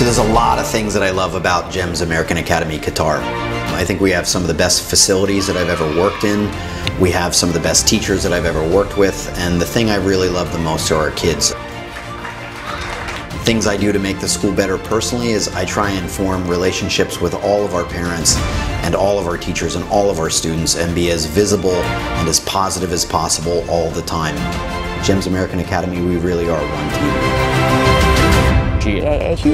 So there's a lot of things that I love about GEMS American Academy Qatar. I think we have some of the best facilities that I've ever worked in. We have some of the best teachers that I've ever worked with, and the thing I really love the most are our kids. Things I do to make the school better personally is I try and form relationships with all of our parents and all of our teachers and all of our students and be as visible and as positive as possible all the time. GEMS American Academy, we really are one team. GAAQ.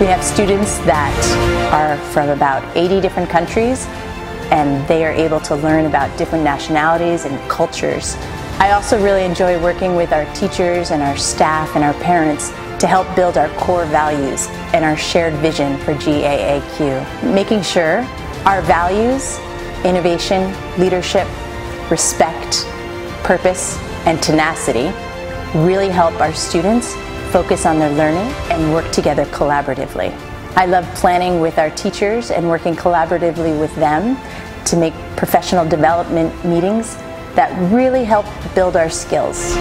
We have students that are from about 80 different countries and they are able to learn about different nationalities and cultures. I also really enjoy working with our teachers and our staff and our parents to help build our core values and our shared vision for GAAQ. Making sure our values, innovation, leadership, respect, purpose, and tenacity really help our students focus on their learning and work together collaboratively. I love planning with our teachers and working collaboratively with them to make professional development meetings that really help build our skills.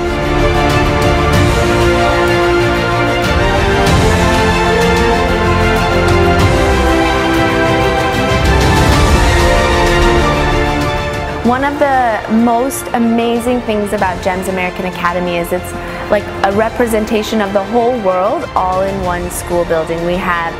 One of the most amazing things about GEMS American Academy is it's like a representation of the whole world all in one school building. We have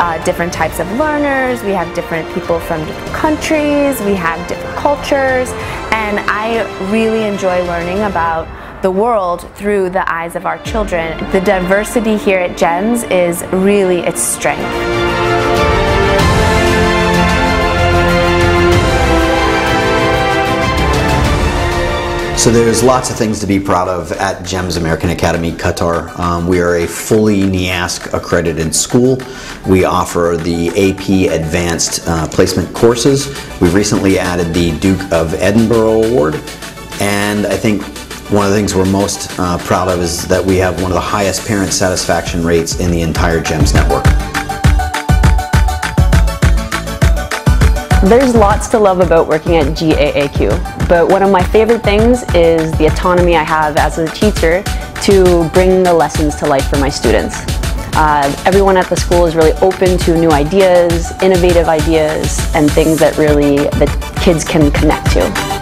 uh, different types of learners, we have different people from different countries, we have different cultures, and I really enjoy learning about the world through the eyes of our children. The diversity here at GEMS is really its strength. So there's lots of things to be proud of at GEMS American Academy Qatar. Um, we are a fully NEASC accredited school. We offer the AP Advanced uh, Placement courses. We've recently added the Duke of Edinburgh Award. And I think one of the things we're most uh, proud of is that we have one of the highest parent satisfaction rates in the entire GEMS network. There's lots to love about working at GAAQ, but one of my favorite things is the autonomy I have as a teacher to bring the lessons to life for my students. Uh, everyone at the school is really open to new ideas, innovative ideas, and things that really the kids can connect to.